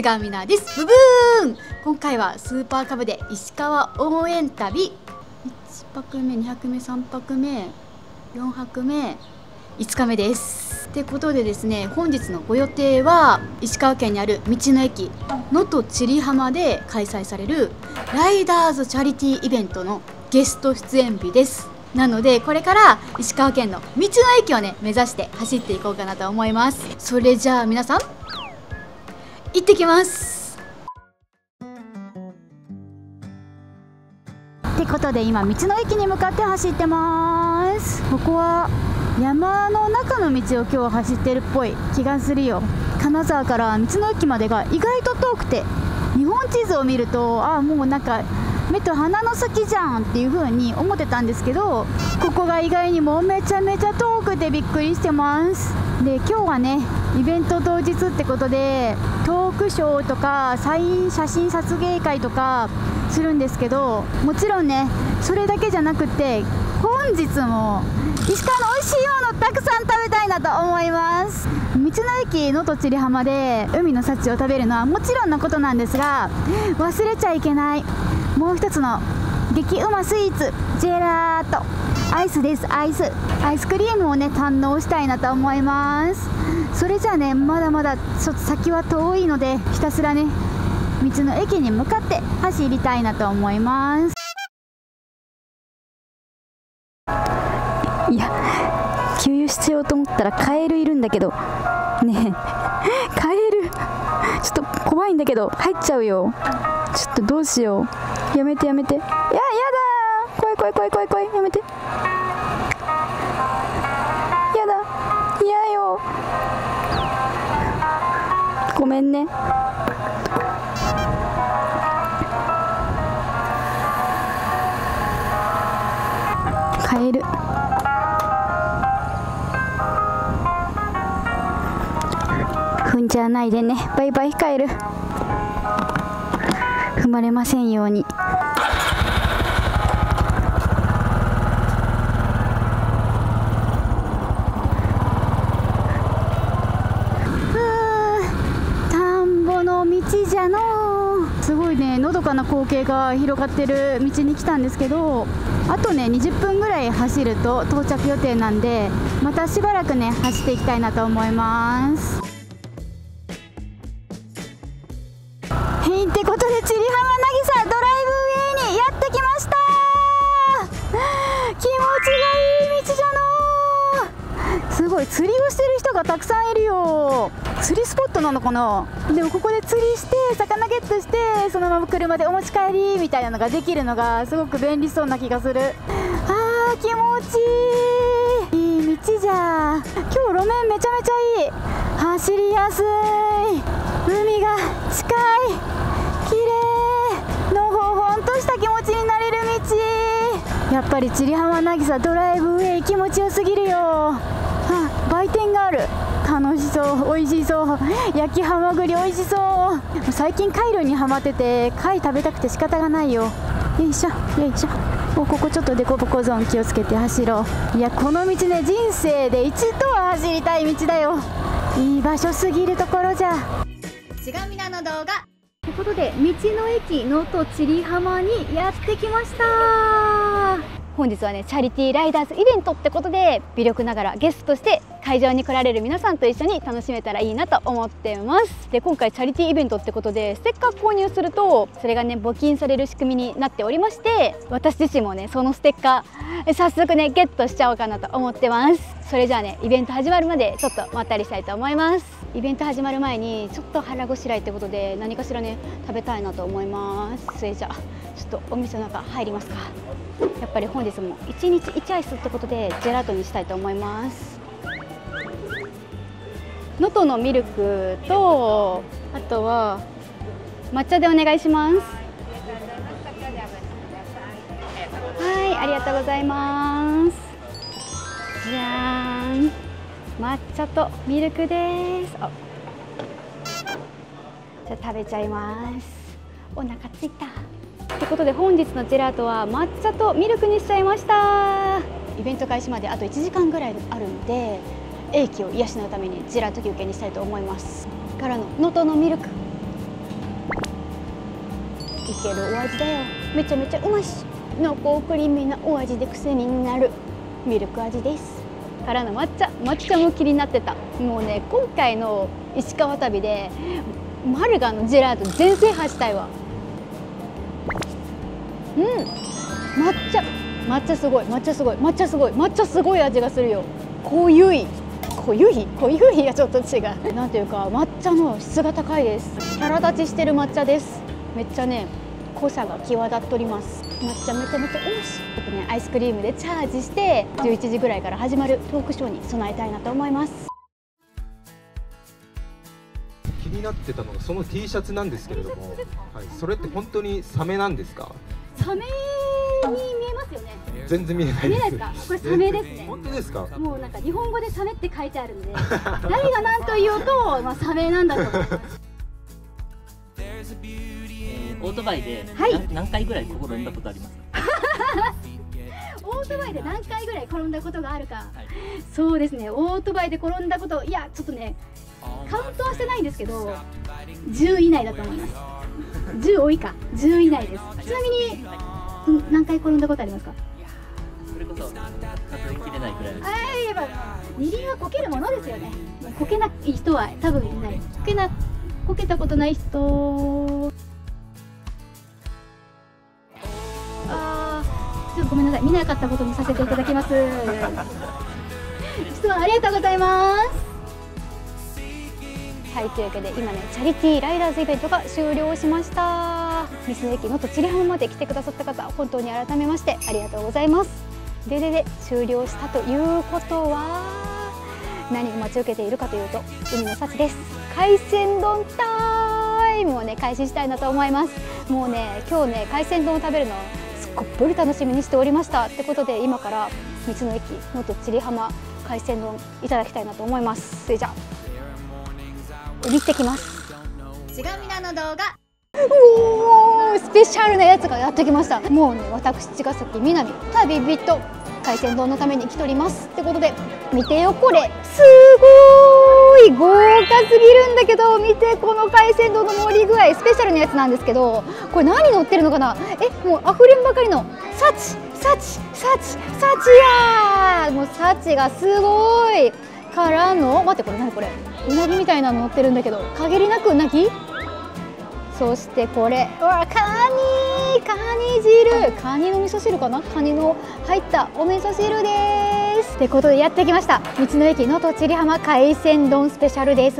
ございますちがみなです。ブブー。ン今回はスーパーカブで石川応援旅。1泊目2泊目3泊目4泊目5日目です。ってことでですね本日のご予定は石川県にある道の駅能登千里浜で開催されるライダーズチャリティーイベントのゲスト出演日です。なのでこれから石川県の道の駅をね目指して走っていこうかなと思います。それじゃあ皆さん行ってきます。ってことで今道の駅に向かって走ってます。ここは山の中の道を今日走ってるっぽい気がするよ。金沢から道の駅までが意外と遠くて。日本地図を見るとああもうなんか目と鼻の先じゃんっていう風に思ってたんですけどここが意外にもめちゃめちゃ遠くてびっくりしてます。で今日はねイベント当日ってことでトークショーとかサイン写真撮影会とかするんですけどもちろんねそれだけじゃなくて本日も石川の美味しいものたくさん食べたいなと思います。道の駅能登千里浜で海の幸を食べるのはもちろんのことなんですが忘れちゃいけないもう一つの激うまスイーツジェラート。アイスです。アイス。アイスクリームをね堪能したいなと思います。それじゃあねまだまだちょっと先は遠いのでひたすらね道の駅に向かって走りたいなと思います。いや給油しようと思ったらカエルいるんだけど。ねえ。カエル。ちょっと怖いんだけど入っちゃうよ。ちょっとどうしよう。やめてやめて。いやいや怖い怖い怖い怖い。やめて。やだ。嫌よ。ごめんね。カエル踏んじゃないでね。バイバイ。カエル踏まれませんように田んぼののすごいねのどかな光景が広がってる道に来たんですけどあとね20分ぐらい走ると到着予定なんでまたしばらくね走っていきたいなと思います。ごい。釣りをしてる人がたくさんいるよ。釣りスポットなのかな？でもここで釣りして魚ゲットしてそのまま車でお持ち帰りみたいなのができるのがすごく便利そうな気がする。あー気持ちいい。いい道じゃ。今日路面めちゃめちゃいい。走りやすい。海が近い。綺麗。のほほんとした気持ちになれる道。やっぱり千里浜渚ドライブウェイ気持ちよすぎるよ。ある楽しそう美味しそう焼きハマグリ美味しそう。最近貝類にはまってて貝食べたくて仕方がないよ。よいしょよいしょ。おここちょっとデコボコゾーン気をつけて走ろう。いやこの道ね人生で一度は走りたい道だよ。いい場所すぎるところじゃ。ちがみなの動画。ということで道の駅能登千里浜にやってきました。本日はねチャリティーライダーズイベントってことで微力ながらゲストとして会場に来られる皆さんと一緒に楽しめたらいいなと思ってます。で今回チャリティーイベントってことでステッカー購入するとそれがね募金される仕組みになっておりまして私自身もねそのステッカー早速ねゲットしちゃおうかなと思ってます。それじゃあねイベント始まるまでちょっとまったりしたいと思います。イベント始まる前にちょっと腹ごしらえってことで何かしらね食べたいなと思います。それじゃあちょっとお店の中入りますか。やっぱり本日も1日1アイスってことでジェラートにしたいと思います。能登のミルクとあとは抹茶でお願いします。はいありがとうございます。じゃーん。抹茶とミルクです。あ。じゃ食べちゃいます。お腹ついた。ってことで本日のジェラートは抹茶とミルクにしちゃいました。イベント開始まであと1時間ぐらいあるんで英気を癒しのためにジェラート休憩にしたいと思います。からの能登のミルク。いけるお味だよ。めちゃめちゃうまいし。濃厚クリーミーなお味で癖になる。ミルク味です。からの抹茶。抹茶も気になってた。もうね今回の石川旅でマルガのジェラート全制覇したいわ。うん。抹茶。抹茶すごい。抹茶すごい。抹茶すごい。抹茶すごい味がするよ。濃ゆい。濃ゆい濃ゆいがちょっと違う。なんていうか抹茶の質が高いです。キャラ立ちしてる抹茶です。めっちゃね濃さが際立っております。抹茶めちゃめちゃ美味しい。ちょっとねアイスクリームでチャージして11時ぐらいから始まるトークショーに備えたいなと思います。気になってたのがその T シャツなんですけれども、はい、それって本当にサメなんですか？サメに見えますよね。全然見えない見えないですか？これサメですね。本当ですか？もうなんか日本語でサメって書いてあるんで 誰が何と言おうと、まあ、サメなんだと思います。えーオートバイではい。何何回ぐらい転んだことありますか、オートバイで何回ぐらい転んだことがあるか。はい、そうですね。オートバイで転んだこといやちょっとねカウントはしてないんですけど10以内だと思います。10多いか。10以内です。ちなみにうん何回転んだことありますか？それこそ数えきれないぐらいです。あーやっぱ二輪はこけるものですよね。こけない人は多分いない。こけなこけたことない人。あーちょっとごめんなさい。見なかったことにさせていただきます。質問ありがとうございますはいというわけで今ねチャリティーライダーズイベントが終了しました。三巣駅のとちり浜まで来てくださった方本当に改めましてありがとうございます。ででで終了したということは何が待ち受けているかというと海の幸です。海鮮丼タイムをね開始したいなと思います。もうね今日ね海鮮丼を食べるのすっごくり楽しみにしておりました。ってことで今から道の駅のとちり浜海鮮丼いただきたいなと思います。それじゃあ。行ってきます。ちがみなの動画。おースペシャルなやつがやってきました。もうね私茅ヶ崎みなみ旅人海鮮丼のために来ております。ってことで見てよこれ。すごーい豪華すぎるんだけど見てこの海鮮丼の盛り具合スペシャルなやつなんですけどこれ何乗ってるのかな？えもう溢れんばかりの幸幸幸幸やー！もう幸がすごい。からの？待ってこれ何これ？うなぎみたいなの乗ってるんだけど限りなくうなぎ？そしてこれうわカニカニ汁。カニの味噌汁かな？カニの入ったお味噌汁です。ってことでやってきました。道の駅能登千里浜海鮮丼スペシャルです。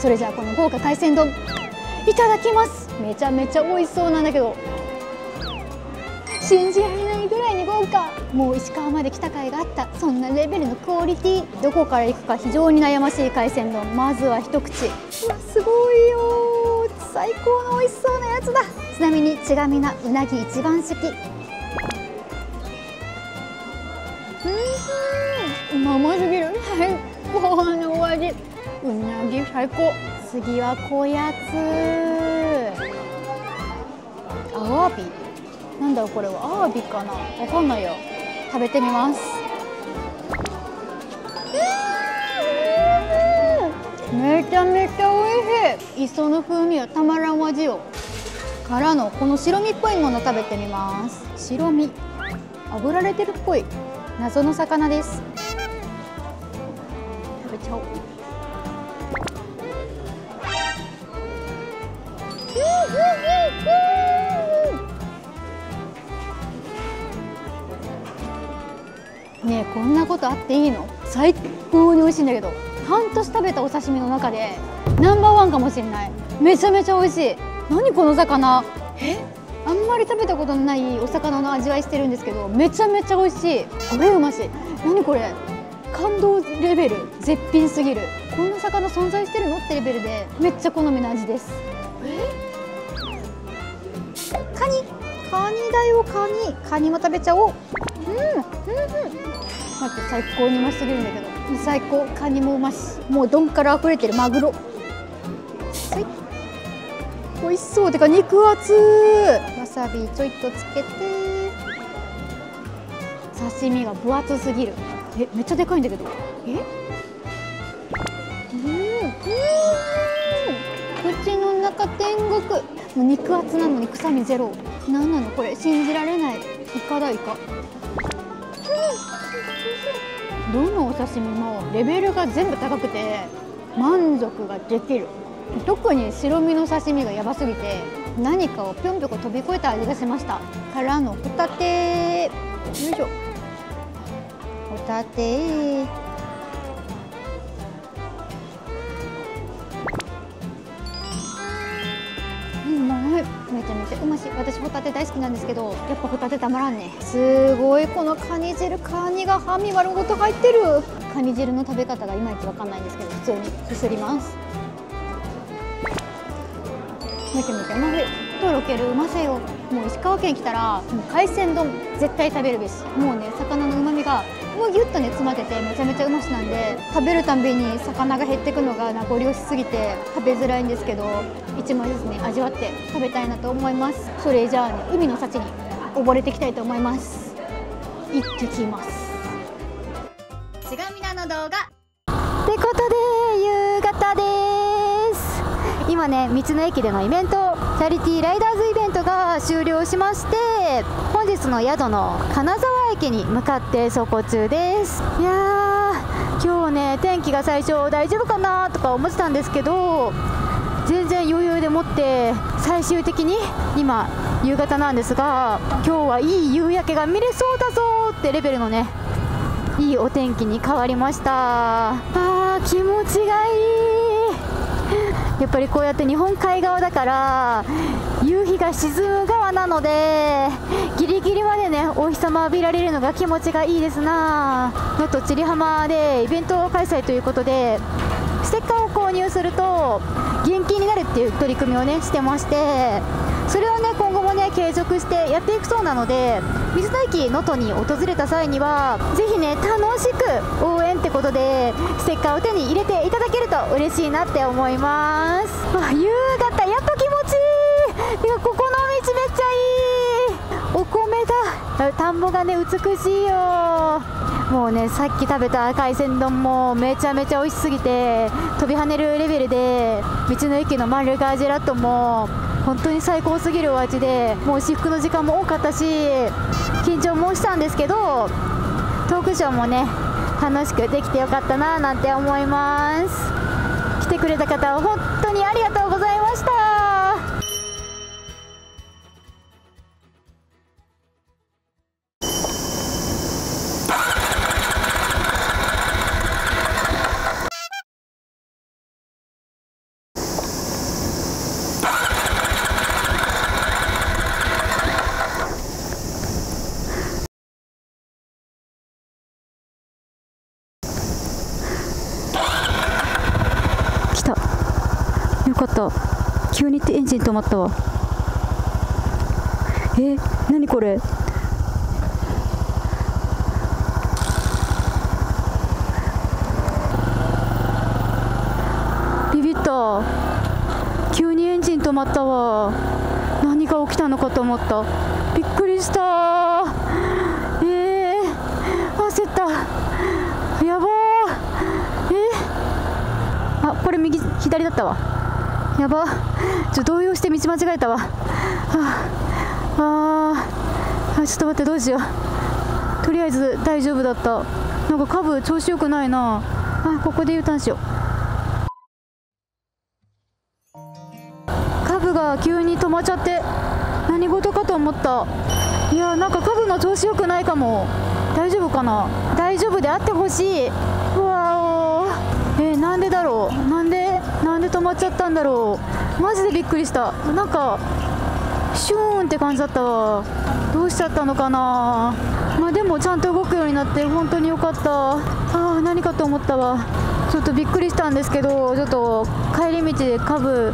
それじゃあこの豪華海鮮丼いただきます。めちゃめちゃ美味しそうなんだけど信じられないぐらいに豪華。もう石川まで来た甲斐があった。そんなレベルのクオリティ。どこから行くか非常に悩ましい海鮮丼。まずは一口。うわすごいよ。最高の美味しそうなやつだ。ちなみにちがみなうなぎ一番好き。うんうまますぎる最高のお味。うなぎ最高。次はこやつ。アワビ。なんだろうこれは。アワビかな。わかんないよ。食べてみます。めちゃめちゃ美味しい。磯の風味はたまらん味よ。からのこの白身っぽいもの食べてみます。白身。炙られてるっぽい。謎の魚です。食べちゃおう。ことあっていいの？最高に美味しいんだけど。半年食べたお刺身の中でナンバーワンかもしれない。めちゃめちゃ美味しい。何この魚？え？あんまり食べたことのないお魚の味わいしてるんですけどめちゃめちゃ美味しい。これうまし何これ？感動レベル。絶品すぎる。こんな魚存在してるの？ってレベルで。めっちゃ好みの味です。カニ。カニだよカニ。カニも食べちゃおう待って最高にうますぎるんだけど。最高カニもうましもう丼から溢れてる。マグロ。はい。美味しそう。てか肉厚。わさびちょいとつけて。刺身が分厚すぎる。えめっちゃでかいんだけど。え？うん。うん。中天国。もう肉厚なのに臭みゼロ。なんなのこれ。信じられない。イカだイカどのお刺身もレベルが全部高くて満足ができる。特に白身の刺身がやばすぎて何かをぴょんぴょこ飛び越えた味がしました。からのホタテ。よいしょホタテ。めちゃめちゃうまし私ホタテ大好きなんですけどやっぱホタテたまらんね。すごいこのカニ汁カニが半身丸ごと入ってる。カニ汁の食べ方がいまいちわかんないんですけど普通にすすります。めちゃめちゃうまいとろけるうまさよ。もう石川県来たらもう海鮮丼絶対食べるべし。もうね魚のうまみがもうギュッとね詰まっててめちゃめちゃうましなんで食べるたんびに魚が減ってくのが名残惜しすぎて食べづらいんですけど一枚ですね味わって食べたいなと思います。それじゃあね海の幸に溺れていきたいと思います。行ってきます。ちがみなの動画。ってことで夕方です。今ね道の駅でのイベントチャリティーライダーズイベントが終了しまして本日の宿の金沢駅に向かって走行中です。いやー今日ね天気が最初大丈夫かなとか思ってたんですけど全然余裕でもって最終的に今夕方なんですが今日はいい夕焼けが見れそうだぞってレベルのねいいお天気に変わりました。あー気持ちがいい。やっぱりこうやって日本海側だから夕日が沈む側なのでギリギリまでねお日様浴びられるのが気持ちがいいですな。能登千里浜でイベント開催ということでステッカーを購入すると現金になるっていう取り組みをねしてまして継続してやっていくそうなので水の駅能登に訪れた際にはぜひね楽しく応援ってことでステッカーを手に入れていただけると嬉しいなって思います。あ夕方やっと気持ちいいいやここの道めっち。ゃいいお米だ。田んぼがね美しいよもうねさっき食べた海鮮丼もめちゃめちゃ美味しすぎて飛び跳ねるレベルで道の駅のマルガージェラットも本当に最高すぎるお味でもう至福の時間も多かったし緊張もしたんですけどトークショーもね楽しくできてよかったななんて思います。来てくれた方は本当にありがとう急にエンジン止まったわ。え何これ？ビビった。急にエンジン止まったわ。何が起きたのかと思った。びっくりした。えー、焦った。やばー。えーあこれ右左だったわ。やば。ちょ動揺して道間違えたわ。はあああちょっと待ってどうしよう。とりあえず大丈夫だった。なんかカブ調子よくないな。あここで U ターンしよう。カブが急に止まっちゃって何事かと思った。いやなんかカブの調子よくないかも。大丈夫かな。大丈夫であってほしい。わおえーなんでだろう。なんでなんで止まっちゃったんだろう。マジでびっくりした。なんかシューンって感じだったわ。どうしちゃったのかな。まあでもちゃんと動くようになって本当によかった。ああ何かと思ったわ。ちょっとびっくりしたんですけどちょっと帰り道でカブ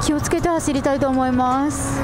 気をつけて走りたいと思います。